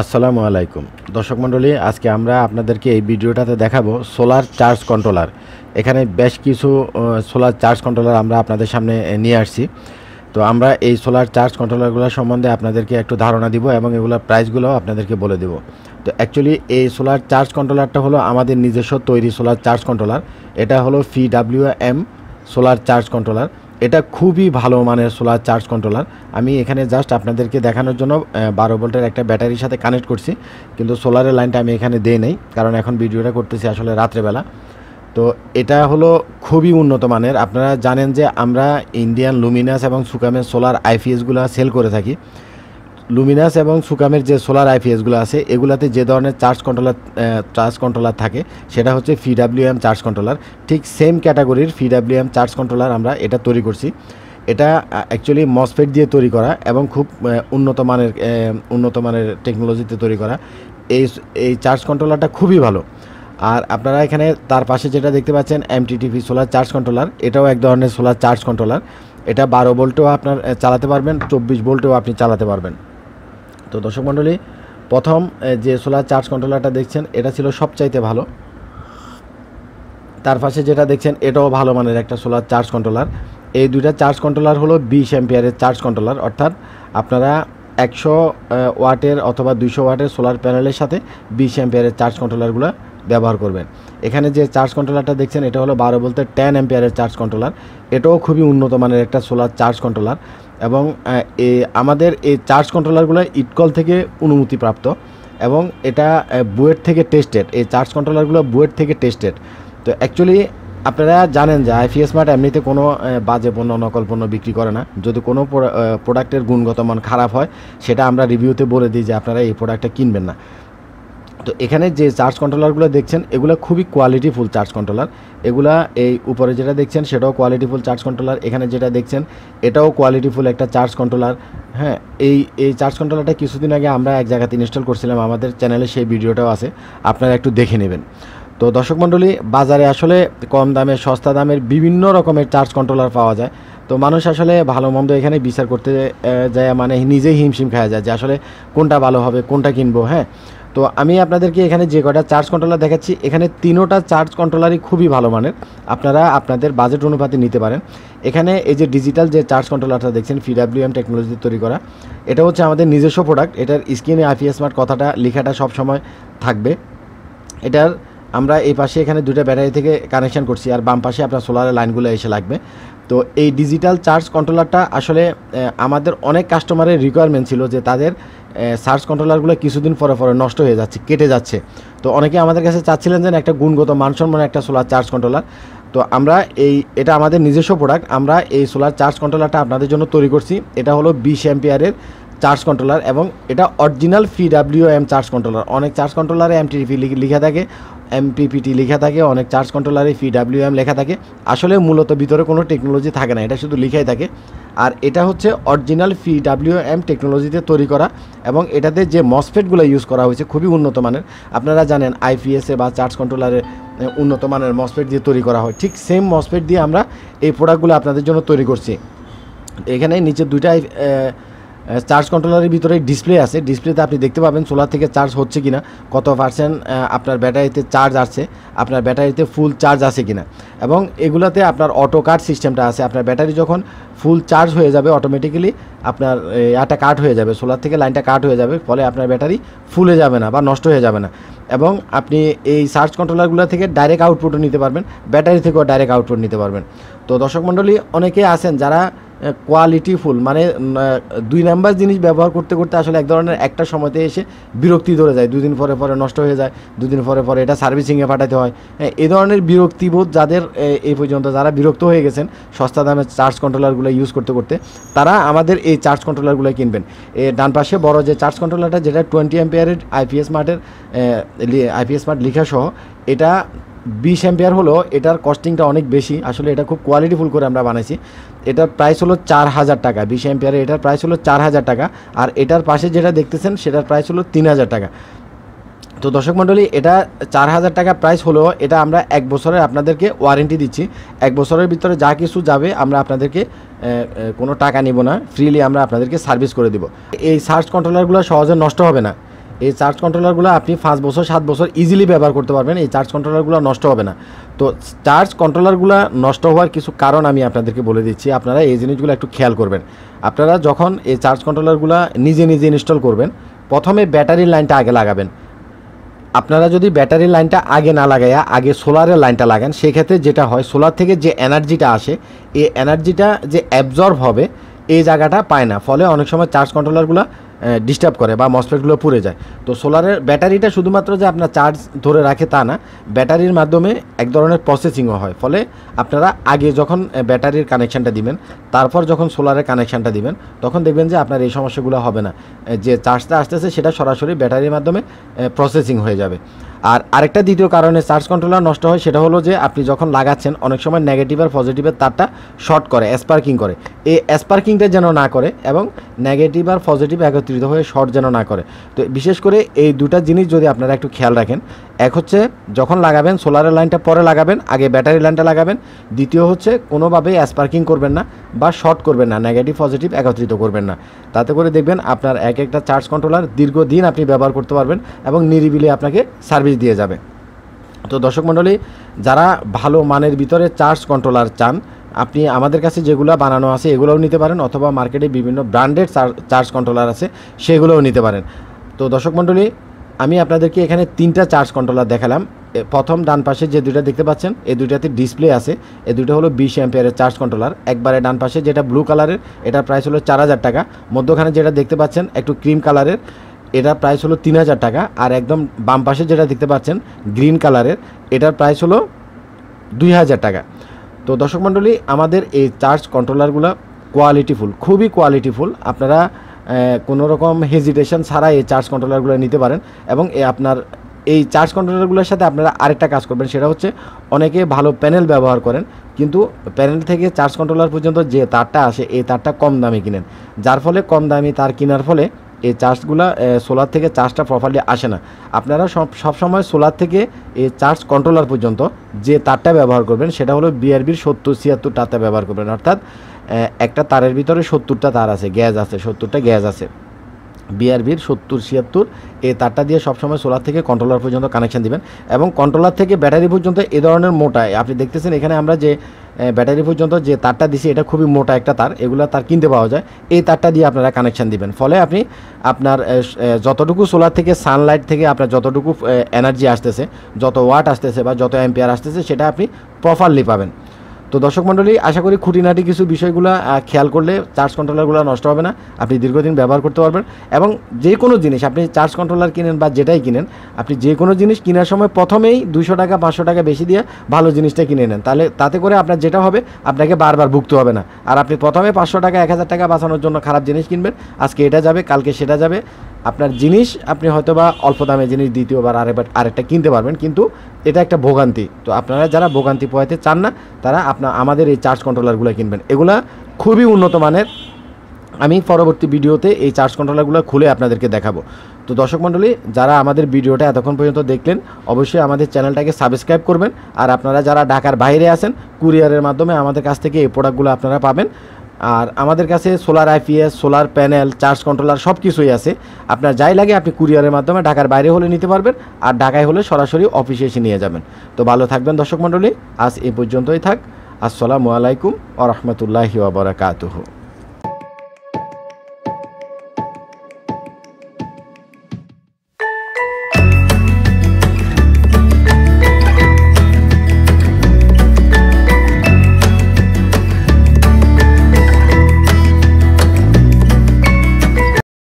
আসসালামু আলাইকুম। দর্শক মণ্ডলী, আজকে আমরা আপনাদেরকে এই ভিডিওটাতে দেখাবো সোলার চার্জ কন্ট্রোলার। এখানে বেশ কিছু সোলার চার্জ কন্ট্রোলার আমরা আপনাদের সামনে নিয়ে আসছি। তো আমরা এই সোলার চার্জ কন্ট্রোলারগুলো সম্বন্ধে আপনাদেরকে একটু ধারণা দিব এবং এগুলোর প্রাইসগুলো আপনাদেরকে বলে দেব। তো অ্যাকচুয়ালি এই সোলার চার্জ কন্ট্রোলারটা হলো আমাদের নিজস্ব তৈরি সোলার চার্জ কন্ট্রোলার। এটা হলো P W M solar charge controller. এটা খুবই ভালো মানের সোলার চার্জ কন্ট্রোলার আমি এখানে জাস্ট আপনাদেরকে দেখানোর জন্য বারো ভোল্টের একটা ব্যাটারির সাথে কানেক্ট করছি। কিন্তু সোলারের লাইনটা আমি এখানে দেই নেই, কারণ এখন ভিডিওটা করতেছি আসলে রাত্রেবেলা। তো এটা হলো খুবই উন্নত মানের। আপনারা জানেন যে আমরা ইন্ডিয়ান লুমিনাস এবং সুকামের সোলার আইপিএসগুলো সেল করে থাকি। লুমিনাস এবং সুকামের যে সোলার আইপিএসগুলো আছে, এগুলাতে যে ধরনের চার্জ কন্ট্রোলার চার্জ কন্ট্রোলার থাকে, সেটা হচ্ছে ফিডাব্লিউএম চার্জ কন্ট্রোলার ঠিক সেম ক্যাটাগরির ফিডাব্লিউএম চার্জ কন্ট্রোলার আমরা এটা তৈরি করছি। এটা অ্যাকচুয়ালি মসফেট দিয়ে তৈরি করা এবং খুব উন্নত মানের উন্নত মানের টেকনোলজিতে তৈরি করা। এই এই চার্জ কন্ট্রোলারটা খুবই ভালো। আর আপনারা এখানে তার পাশে যেটা দেখতে পাচ্ছেন এমটিটিভি সোলার চার্জ কন্ট্রোলার এটাও এক ধরনের সোলার চার্জ কন্ট্রোলার এটা বারো ভোল্টেও আপনার চালাতে পারবেন, চব্বিশ ভোল্টেও আপনি চালাতে পারবেন। তো দর্শক মণ্ডলী, প্রথম যে সোলার চার্জ কন্ট্রোলারটা দেখছেন, এটা ছিল সবচাইতে ভালো। তার পাশে যেটা দেখছেন, এটাও ভালো মানের একটা সোলার চার্জ কন্ট্রোলার এই দুইটা চার্জ কন্ট্রোলার হলো বিশ অ্যাম্পিয়ারের চার্জ কন্ট্রোলার অর্থাৎ আপনারা একশো ওয়াটের অথবা দুইশো ওয়াটের সোলার প্যানেলের সাথে বিশ অ্যাম্পিয়ারের চার্জ কন্ট্রোলারগুলো ব্যবহার করবেন। এখানে যে চার্জ কন্ট্রোলারটা দেখছেন, এটা হলো বারো বলতে টেন অ্যাম্পিয়ারের চার্জ কন্ট্রোলার এটাও খুবই উন্নত মানের একটা সোলার চার্জ কন্ট্রোলার এবং আমাদের এই চার্জ কন্ট্রোলারগুলো ইটকল থেকে অনুমতিপ্রাপ্ত এবং এটা বুয়েট থেকে টেস্টেড এই চার্জ কন্ট্রোলারগুলো বুয়েট থেকে টেস্টেড তো অ্যাকচুয়ালি আপনারা জানেন যে আইপিএস মার্ট এমনিতে কোনো বাজে পণ্য, নকল পণ্য বিক্রি করে না। যদি কোনো প্রোডাক্টের গুণগত মান খারাপ হয়, সেটা আমরা রিভিউতে বলে দিই যে আপনারা এই প্রোডাক্টটা কিনবেন না। তো এখানে যে চার্জ কন্ট্রোলারগুলো দেখছেন, এগুলো খুবই কোয়ালিটিফুল চার্জ কন্ট্রোলার এগুলা এই উপরে যেটা দেখছেন, সেটাও কোয়ালিটিফুল চার্জ কন্ট্রোলার এখানে যেটা দেখছেন, এটাও কোয়ালিটিফুল একটা চার্জ কন্ট্রোলার হ্যাঁ এই এই চার্জ কন্ট্রোলারটা কিছুদিন আগে আমরা এক জায়গাতে ইনস্টল করছিলাম, আমাদের চ্যানেলে সেই ভিডিওটাও আছে, আপনারা একটু দেখে নেবেন। তো দর্শক মণ্ডলী, বাজারে আসলে কম দামে, সস্তা দামের বিভিন্ন রকমের চার্জ কন্ট্রোলার পাওয়া যায়। তো মানুষ আসলে ভালো মন্দ এখানে বিচার করতে যায় মানে নিজেই হিমশিম খাওয়া যায় যে আসলে কোনটা ভালো হবে, কোনটা কিনবো হ্যাঁ। তো আমি আপনাদেরকে এখানে যে কটা চার্জ কন্ট্রোলার দেখাচ্ছি, এখানে তিনোটা চার্জ কন্ট্রোলারই খুবই ভালো মানের। আপনারা আপনাদের বাজেট অনুপাতে নিতে পারেন। এখানে এই যে ডিজিটাল যে চার্জ কন্ট্রোলারটা দেখছেন ফিডাব্লিউএম টেকনোলজি তৈরি করা, এটা হচ্ছে আমাদের নিজস্ব প্রোডাক্ট এটার স্ক্রিনে আইপিএস স্মার্ট কথাটা, লেখাটা সব সময় থাকবে। এটার আমরা এই পাশে এখানে দুটো ব্যাটারি থেকে কানেকশন করছি, আর বাম পাশে আপনার সোলারের লাইনগুলো এসে লাগবে। তো এই ডিজিটাল চার্জ কন্ট্রোলারটা আসলে আমাদের অনেক কাস্টমারের রিকোয়ারমেন্ট ছিল যে তাদের চার্জ কন্ট্রোলারগুলো কিছুদিন পরে পরে নষ্ট হয়ে যাচ্ছে, কেটে যাচ্ছে। তো অনেকে আমাদের কাছে চাচ্ছিলেন যে একটা গুণগত মানসম্মান, একটা সোলার চার্জ কন্ট্রোলার তো আমরা এই, এটা আমাদের নিজস্ব প্রোডাক্ট আমরা এই সোলার চার্জ কন্ট্রোলারটা আপনাদের জন্য তৈরি করছি। এটা হলো বিশ অ্যাম্পিয়ারের চার্জ কন্ট্রোলার এবং এটা original P W M charge controller অনেক চার্জ কন্ট্রোলারে এমটিপি লিখা থাকে এমপিপিটি লেখা থাকে, অনেক চার্জ কন্ট্রোলারে ফি ডাব্লিউ এম লেখা থাকে। আসলে মূলত ভিতরে কোনো টেকনোলজি থাকে না, এটা শুধু লিখাই থাকে। আর এটা হচ্ছে অরিজিনাল ফি ডাব্লিউ এম টেকনোলজিতে তৈরি করা এবং এটাতে যে মসফেটগুলো ইউজ করা হয়েছে খুবই উন্নত মানের। আপনারা জানেন আইপিএসে বা চার্জ কন্ট্রোলারে উন্নত মানের মসফেট দিয়ে তৈরি করা হয়। ঠিক সেম মসফেট দিয়ে আমরা এই প্রোডাক্টগুলো আপনাদের জন্য তৈরি করছি। এখানে নিচে দুইটাই চার্জ কন্ট্রোলারের ভিতরে ডিসপ্লে আছে। ডিসপ্লেতে আপনি দেখতে পাবেন সোলার থেকে চার্জ হচ্ছে কিনা, কত পার্সেন্ট আপনার ব্যাটারিতে চার্জ আসছে আপনার ব্যাটারিতে ফুল চার্জ আছে কিনা। এবং এগুলাতে আপনার অটো কাট সিস্টেমটা আছে। আপনার ব্যাটারি যখন ফুল চার্জ হয়ে যাবে অটোমেটিক্যালি আপনার এটা কাট হয়ে যাবে। সোলার থেকে লাইনটা কাট হয়ে যাবে, ফলে আপনার ব্যাটারি ফুলে যাবে না বা নষ্ট হয়ে যাবে না। এবং আপনি এই চার্জ কন্ট্রোলারগুলো থেকে ডাইরেক্ট আউটপুটও নিতে পারবেন ব্যাটারি থেকেও ডাইরেক্ট আউটপুট নিতে পারবেন। তো দর্শক মণ্ডলী, অনেকে আছেন যারা কোয়ালিটিফুল মানে দুই নাম্বার জিনিস ব্যবহার করতে করতে আসলে এক ধরনের একটা সময়তে এসে বিরক্তি ধরে যায়। দুদিন পরে পরে নষ্ট হয়ে যায়, দুদিন পরে পরে এটা সার্ভিসিংয়ে পাঠাতে হয়। এ ধরনের বিরক্তিবোধ যাদের এই পর্যন্ত যারা বিরক্ত হয়ে গেছেন, সস্তা দামের চার্জ কন্ট্রোলারগুলো ইউজ করতে করতে, তারা আমাদের এই চার্জ কন্ট্রোলারগুলো কিনবেন। ডান পাশে বড় যে চার্জ কন্ট্রোলারটা যেটা টোয়েন্টি এম্পিয়ারের আইপিএস মার্টের আইপিএস মার্ট লেখা সহ, এটা বিশ অ্যাম্পিয়ার হলো, এটার কস্টিংটা অনেক বেশি। আসলে এটা খুব কোয়ালিটিফুল করে আমরা বানাইছি। এটার প্রাইস হলো চার হাজার টাকা। বিশ অ্যাম্পিয়ারে এটার প্রাইস হলো চার হাজার টাকা। আর এটার পাশে যেটা দেখতেছেন, সেটার প্রাইস হলো তিন হাজার টাকা। তো দর্শক মণ্ডলী, এটা চার হাজার টাকা প্রাইস হলো, এটা আমরা এক বছরের আপনাদেরকে ওয়ারেন্টি দিচ্ছি। এক বছরের ভিতরে যা কিছু যাবে, আমরা আপনাদেরকে কোনো টাকা নিব না। ফ্রিলি আমরা আপনাদেরকে সার্ভিস করে দিব। এই সার্চ কন্ট্রোলারগুলো সহজে নষ্ট হবে না। এই চার্জ কন্ট্রোলারগুলো আপনি পাঁচ বছর, সাত বছর ইজিলি ব্যবহার করতে পারবেন। এই চার্জ কন্ট্রোলারগুলো নষ্ট হবে না। তো চার্জ কন্ট্রোলারগুলো নষ্ট হওয়ার কিছু কারণ আমি আপনাদেরকে বলে দিচ্ছি। আপনারা এই জিনিসগুলো একটু খেয়াল করবেন। আপনারা যখন এই চার্জ কন্ট্রোলারগুলো নিজে নিজে ইনস্টল করবেন, প্রথমে ব্যাটারির লাইনটা আগে লাগাবেন। আপনারা যদি ব্যাটারির লাইনটা আগে না লাগাইয়া আগে সোলারের লাইনটা লাগান, সেক্ষেত্রে যেটা হয় সোলার থেকে যে এনার্জিটা আসে, এই এনার্জিটা যে অ্যাবজর্ব হবে, এই জায়গাটা পায় না। ফলে অনেক সময় চার্জ কন্ট্রোলারগুলো ডিস্টার্ব করে বা মসফেটগুলো পুড়ে যায়। তো সোলারের ব্যাটারিটা শুধুমাত্র যে আপনার চার্জ ধরে রাখে তা না, ব্যাটারির মাধ্যমে এক ধরনের প্রসেসিংও হয়। ফলে আপনারা আগে যখন ব্যাটারির কানেকশানটা দিবেন, তারপর যখন সোলারের কানেকশানটা দিবেন, তখন দেখবেন যে আপনার এই সমস্যাগুলো হবে না। যে চার্জটা আসতেছে, সেটা সরাসরি ব্যাটারির মাধ্যমে প্রসেসিং হয়ে যাবে। আর আরেকটা দ্বিতীয় কারণে চার্জ কন্ট্রোলার নষ্ট হয়, সেটা হলো যে আপনি যখন লাগাচ্ছেন, অনেক সময় নেগেটিভ আর পজিটিভের তারটা শর্ট করে স্পার্কিং করে। এই স্পার্কিংটা যেন না করে এবং নেগেটিভ আর পজিটিভ একত্রিত হয়ে শর্ট যেন না করে। তো বিশেষ করে এই দুটা জিনিস যদি আপনারা একটু খেয়াল রাখেন এক হচ্ছে যখন লাগাবেন সোলারের লাইনটা পরে লাগাবেন, আগে ব্যাটারি লাইনটা লাগাবেন। দ্বিতীয় হচ্ছে কোনোভাবেই স্পার্কিং করবেন না বা শর্ট করবেন না নেগেটিভ পজিটিভ একত্রিত করবেন না। তাতে করে দেখবেন আপনার এক একটা চার্জ কন্ট্রোলার দীর্ঘদিন আপনি ব্যবহার করতে পারবেন এবং নিরিবিলি আপনাকে সার্ভিস দিয়ে যাবে। তো দর্শক মণ্ডলী, যারা ভালো মানের ভিতরে চার্জ কন্ট্রোলার চান, আপনি আমাদের কাছে যেগুলো বানানো আছে এগুলোও নিতে পারেন অথবা মার্কেটে বিভিন্ন ব্র্যান্ডেড চার্জ কন্ট্রোলার আছে সেগুলোও নিতে পারেন। তো দর্শক মণ্ডলী আমি আপনাদেরকে এখানে তিনটা চার্জ কন্ট্রোলার দেখালাম। প্রথম ডান পাশে যে দুইটা দেখতে পাচ্ছেন এই দুইটাতে ডিসপ্লে আছে। এই দুইটা হলো বিশ অ্যাম্পিয়ারের চার্জ কন্ট্রোলার একবারে ডান পাশে যেটা ব্লু কালারের এটার প্রাইস হলো চার হাজার টাকা। মধ্যখানে যেটা দেখতে পাচ্ছেন, একটু ক্রিম কালারের এটার প্রাইস হলো তিন হাজার টাকা। আর একদম বাম পাশে যেটা দেখতে পাচ্ছেন গ্রিন কালারের এটার প্রাইস হলো দুই হাজার টাকা। তো দর্শক মণ্ডলী, আমাদের এই চার্জ কন্ট্রোলারগুলো কোয়ালিটিফুল খুবই কোয়ালিটিফুল আপনারা কোনো রকম হেজিটেশন ছাড়া এই চার্জ কন্ট্রোলারগুলো নিতে পারেন এবং এ আপনার এই চার্জ কন্ট্রোলারগুলোর সাথে আপনারা আরেকটা কাজ করবেন, সেটা হচ্ছে অনেকে ভালো প্যানেল ব্যবহার করেন, কিন্তু প্যানেল থেকে চার্জ কন্ট্রোলার পর্যন্ত যে তারটা আসে, এই তারটা কম দামে কিনেন। যার ফলে কম দামি তার কেনার ফলে এই চার্জগুলো সোলার থেকে চার্জটা প্রপারলি আসে না। আপনারা সব সবসময় সোলার থেকে এই চার্জ কন্ট্রোলার পর্যন্ত যে তারটা ব্যবহার করবেন, সেটা হলো বিআরবির সত্তর ছিয়াত্তর তারটা ব্যবহার করবেন। অর্থাৎ একটা তারের ভিতরে সত্তরটা তার আছে, গ্যাস আছে, সত্তরটা গ্যাস আছে। বিআরবির সত্তর, ছিয়াত্তর, এই তারটা দিয়ে সবসময় সোলার থেকে কন্ট্রোলার পর্যন্ত কানেকশন দিবেন এবং কন্ট্রোলার থেকে ব্যাটারি পর্যন্ত এ ধরনের মোটা, আপনি দেখতেছেন এখানে আমরা যে ব্যাটারি পর্যন্ত যে তারটা দিছি, এটা খুবই মোটা একটা তার, এগুলো তার কিনতে পাওয়া যায়। এই তারটা দিয়ে আপনারা কানেকশান দিবেন। ফলে আপনি আপনার যতটুকু সোলার থেকে সানলাইট থেকে আপনার যতটুকু এনার্জি আসতেছে, যত ওয়াট আসতেছে বা যত অ্যাম্পিয়ার আসতেছে, সেটা আপনি প্রপারলি পাবেন। তো দর্শক মণ্ডলী, আশা করি খুঁটিনাটি কিছু বিষয়গুলো খেয়াল করলে চার্জ কন্ট্রোলারগুলো নষ্ট হবে না। আপনি দীর্ঘদিন ব্যবহার করতে পারবেন এবং যে কোনো জিনিস, আপনি চার্জ কন্ট্রোলার কিনেন বা যেটাই কিনেন, আপনি যে কোনো জিনিস কেনার সময় প্রথমেই দুশো টাকা, পাঁচশো টাকা বেশি দিয়ে ভালো জিনিসটা কিনে নেন। তাহলে তাতে করে আপনার যেটা হবে, আপনাকে বারবার ভুগতে হবে না। আর আপনি প্রথমে পাঁচশো টাকা, এক হাজার টাকা বাঁচানোর জন্য খারাপ জিনিস কিনবেন, আজকে এটা যাবে, কালকে সেটা যাবে। আপনার জিনিস, আপনি হয়তো বা অল্প দামে জিনিস দ্বিতীয়বার আরেকবার, আরেকটা কিনতে পারবেন, কিন্তু এটা একটা ভোগান্তি। তো আপনারা যারা ভোগান্তি পোহাতে চান না, তারা আপনার আমাদের এই চার্জ কন্ট্রোলারগুলো কিনবেন। এগুলা খুবই উন্নত মানের। আমি পরবর্তী ভিডিওতে এই চার্জ কন্ট্রোলারগুলো খুলে আপনাদেরকে দেখাবো। তো দর্শক মণ্ডলী, যারা আমাদের ভিডিওটা এতক্ষণ পর্যন্ত দেখলেন, অবশ্যই আমাদের চ্যানেলটাকে সাবস্ক্রাইব করবেন। আর আপনারা যারা ঢাকার বাইরে আছেন, কুরিয়ারের মাধ্যমে আমাদের কাছ থেকে এই প্রোডাক্টগুলো আপনারা পাবেন। আর আমাদের কাছে solar IPS, solar panel, charge controller সব কিছুই আছে। আপনার যাই লাগে আপনি কুরিয়ারের মাধ্যমে ঢাকার বাইরে হলে নিতে পারবেন আর ঢাকায় হলে সরাসরি অফিসে এসে নিয়ে যাবেন। তো ভালো থাকবেন দর্শক মণ্ডলী, আজ এ পর্যন্তই থাক। আসসালামু আলাইকুম আ রহমতুল্লাহি ওবরাকাতুহু